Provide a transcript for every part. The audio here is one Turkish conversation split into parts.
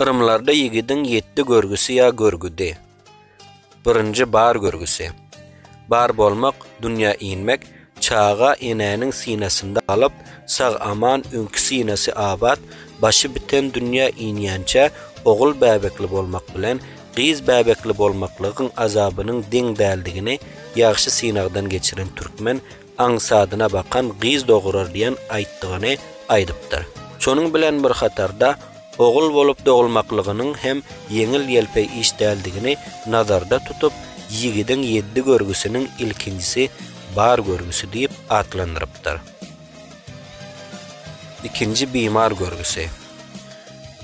Irımlarda yigidin yetti görgüsü ya görgüdi. Birinci bar görgüsü. Bar bolmak, dünya inmek, çağa inäniň sinasynda alyp, sag aman öňkü sinasy abat, başı biten dünya inýänçe ogul bäbekli bolmak bilen gyz bäbekli bolmaklygyň azabynyň deň däldigini ýaxşy sinagdan geçiren türkmen aňsadyna bakan gyz dogurar diýen aýtdygyny aýdypdyr. Şonuň bir ogul bolup dogulmaklygynyň hem yeňil ýelpe iş däldigini nazarda tutup, ýigidin ýeddi görgüsiniň ilkinjisi bar görgüsü diýip atlandyrypdyr. İkinci bimar görgüsü.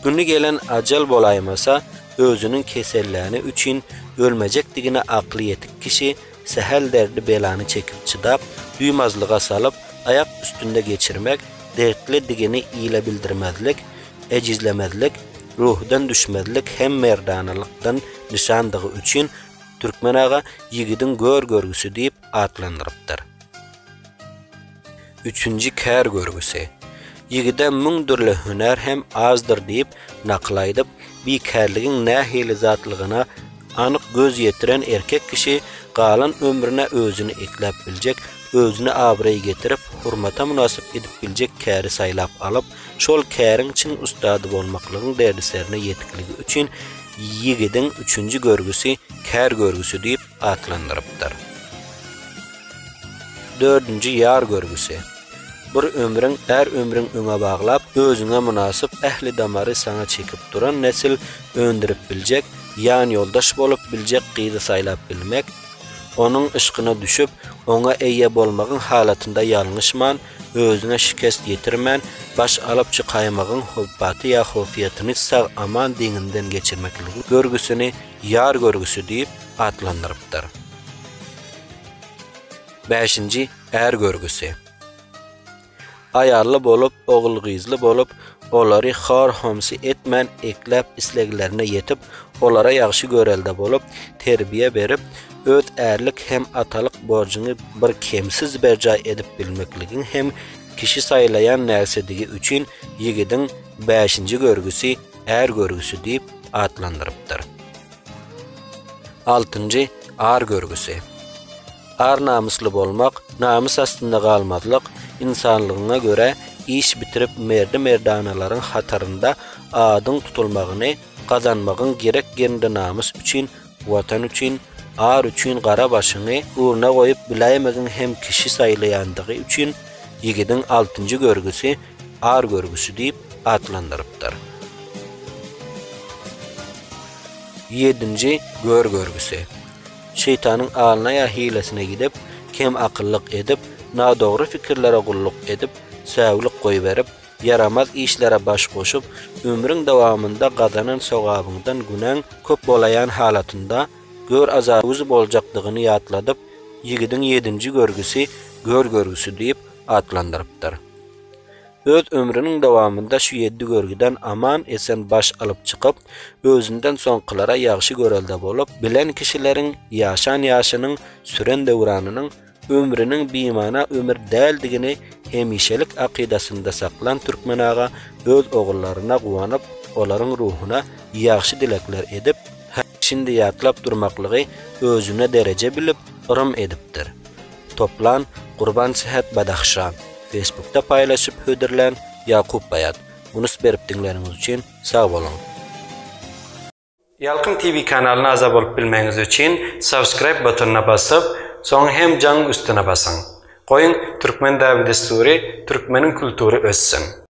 Günü gelen ajal bolaýmasa, özünün keselläni üçin ölmejekdigine akly yetik kişi sehel derdi belany çekip çydap, duýmazlyga salyp ayak üstünde geçirmek, dertli digini iyile bildirmezlik, ecizlemezlik, ruhdan düşmezlik hem merdanalykdan nişandygy üçin Türkmen ağa yigidin gör görgüsü diýip atlandyrypdyr. Üçüncü kär görgüsü. Yigide müňdürli hüner hem azdır diýip naklaýdyp, bir kärligiň nähili zatlygyna anyk göz ýetiren erkek kişi galan ömrüne özüni eklep biljek, özüni abrey getirip, hurmata münasip edip biljek käri saýlap alyp, şol käriň çyn ustady bolmaklygyň derdislerine ýetikligi üçin ýigidin üçünji görgüsi kär görgüsü diýip atlandyrypdyr. Dördünji ýar görgüsi. Bir ömrüň her ömrüň öňe baglap, özüňe münasip ähli damary sana çekip duran nesil öndürip biljek, ýan ýoldaş bolup biljek gyzy saýlap bilmek, onun ışkyna düşüp, ona ega bolmagın halatında yalnışman, özüne şikest yetirmen, baş alıp çıkaymagın hobbatı ya hofiyatini sağ aman dininden geçirmekligin görgüsünü yar görgüsü deyip adlandırıpdyr. 5-nji är er görgüsi. Ayarlı bolup, oğulgyzly bolup, olary xar homsi etmen ekläp isleglerine yetip, olara ýagşy görelde bolup, terbiýe berip, öz ärlik hem atalyk borjyny bir kemsiz berjay edip bilmekligiň hem kişi saýlayan näsedigi üçin ýigidin 5-nji görgüsi är görgüsü diýip atlandyrypdyr. 6-njy ar görgüsi. Ar namusly bolmak, namus astynda galmazlyk, insanlygyna göre iş bitirip merdi merdanalaryň hatarynda adyň tutulmagyny gazanmagyň gerek gerinde namus üçin, watan üçin, ar üçin gara başyny urna goýup biläýmegin hem kişi saýlaýandygy üçin ýigidin 6-njy görgüsi ar görgüsü diýip atlandyrypdyr. 7-nji gör görgüsi. Şeytanyň alyna ýa hilesine gidip, kem akyllyk edip, nadogry fikirlere gulluk edip, säwlik goý yaramaz işlere baş goşup, ömrüň dowamında gazanan sogabyňdan günen köp bolayan halatynda gör azaby boljakdygyny ýatladyp, ýigidin 7-nji görgüsi gör görgüsü diýip atlandyrypdyr. Öz ömrünün dowamında şu 7 görgüden aman esen baş alıp çıkıp, özünden soňkylara ýagşy görelde bolup, bilen kişilerin ýaşan ýaşynyň süren döwranynyň ömrünün bimana ömür däldigini hemişelik akidasynda saklan türkmen ağa öz oğullarına guwanyp, olaryň ruhuna ýagşy dilekler edip, shindi yaqlab turmaqligi o'zini daraja bilib rim edibdir to'plan qurban sihat badaxshon facebookda paylashib hudirlan yaqub bayat. Munis berib tinglaningiz uchun sog' bo'ling. Yalqin tv kanalini a'zo bo'lib bilmangiz uchun subscribe botonini bosib so'ng ham jang ustuna bosing. Qo'ying turkman davidi dasturi turkmanin kulturi o'ssin